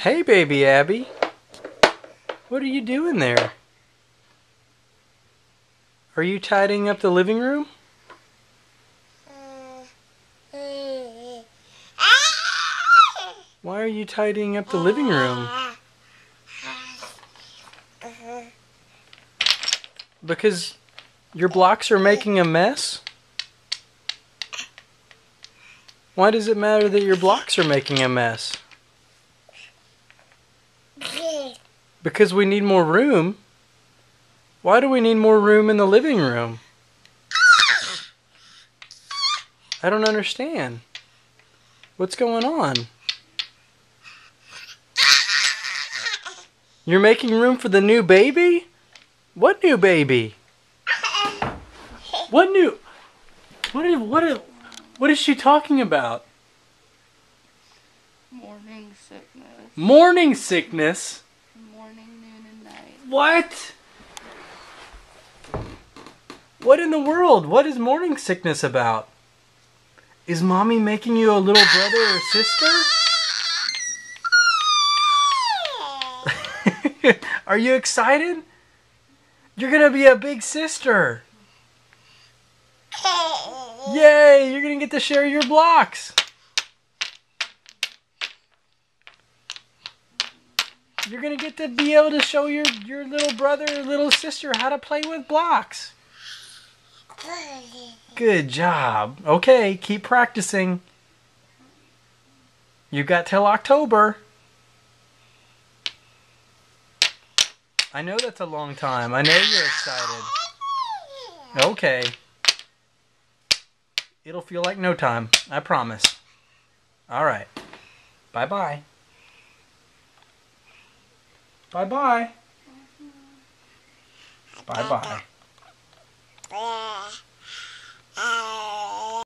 Hey, baby Abbey. What are you doing there? Are you tidying up the living room? Why are you tidying up the living room? Because your blocks are making a mess? Why does it matter that your blocks are making a mess? Because we need more room. Why do we need more room in the living room? I don't understand. What's going on? You're making room for the new baby? What new baby? What new? What is, what is, what is she talking about? Morning sickness. Morning sickness? What? What in the world? What is morning sickness about? Is mommy making you a little brother or sister? Are you excited? You're gonna be a big sister. Yay! You're gonna get to share your blocks. You're gonna get to be able to show your, your little brother or little sister how to play with blocks. Good job. Okay, keep practicing. You got till October. I know that's a long time. I know you're excited. Okay. It'll feel like no time. I promise. All right. Bye bye bye. Bye bye. Bye bye.